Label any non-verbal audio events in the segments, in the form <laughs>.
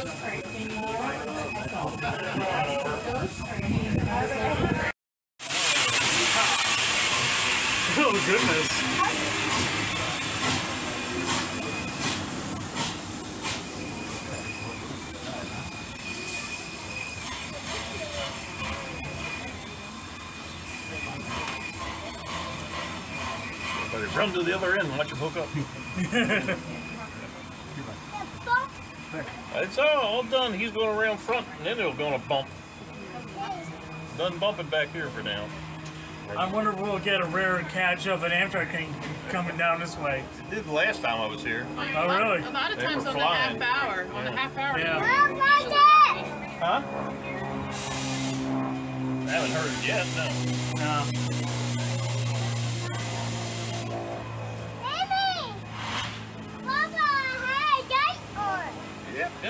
it? Oh goodness. Better run to the other end and watch him hook up. <laughs> It's all, all done. He's going around front and then it'll go on a bump. Done bumping back here for now. I wonder if we'll get a rare catch of an Amtrak train coming down this way. It did the last time I was here. Oh, really? A lot of They times were on the half hour. On the half hour. Yeah. Huh? I haven't heard it yet, no. No.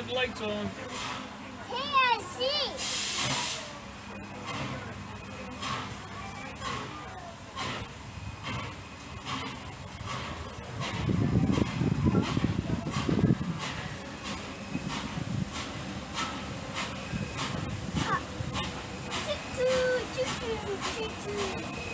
Headlights on. lights on. TSC! choo-choo.